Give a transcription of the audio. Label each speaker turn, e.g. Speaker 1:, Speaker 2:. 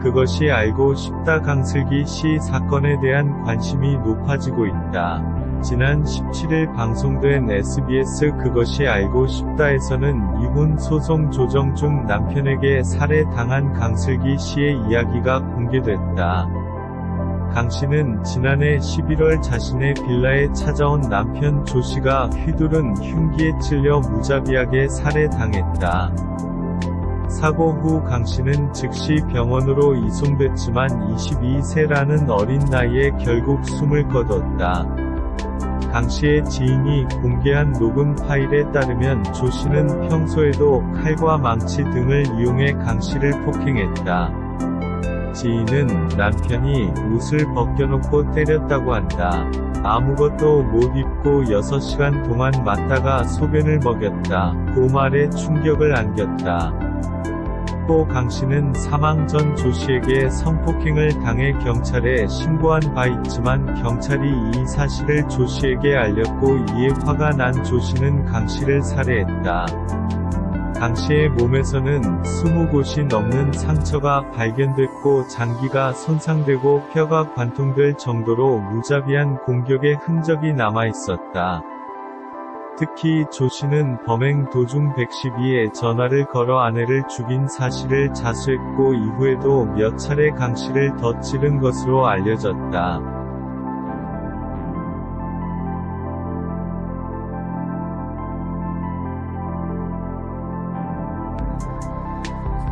Speaker 1: 그것이 알고 싶다 강슬기 씨 사건에 대한 관심이 높아지고 있다. 지난 17일 방송된 SBS 그것이 알고 싶다에서는 이혼 소송 조정 중 남편에게 살해당한 강슬기 씨의 이야기가 공개됐다. 강 씨는 지난해 11월 자신의 빌라에 찾아온 남편 조 씨가 휘두른 흉기에 찔려 무자비하게 살해당했다. 사고 후 강 씨는 즉시 병원으로 이송됐지만 22세라는 어린 나이에 결국 숨을 거뒀다. 강 씨의 지인이 공개한 녹음 파일에 따르면 조 씨는 평소에도 칼과 망치 등을 이용해 강 씨를 폭행했다. 지인은 남편이 옷을 벗겨놓고 때렸다고 한다. 아무것도 못 입고 6시간 동안 맞다가 소변을 먹였다. 고말에 충격을 안겼다. 또 강 씨는 사망 전 조 씨에게 성폭행을 당해 경찰에 신고한 바 있지만 경찰이 이 사실을 조 씨에게 알렸고 이에 화가 난 조 씨는 강 씨를 살해했다. 강 씨의 몸에서는 20곳이 넘는 상처가 발견됐고 장기가 손상되고 뼈가 관통될 정도로 무자비한 공격의 흔적이 남아 있었다. 특히 조 씨는 범행 도중 112에 전화를 걸어 아내를 죽인 사실을 자수했고 이후에도 몇 차례 강 씨를 덧치른 것으로 알려졌다.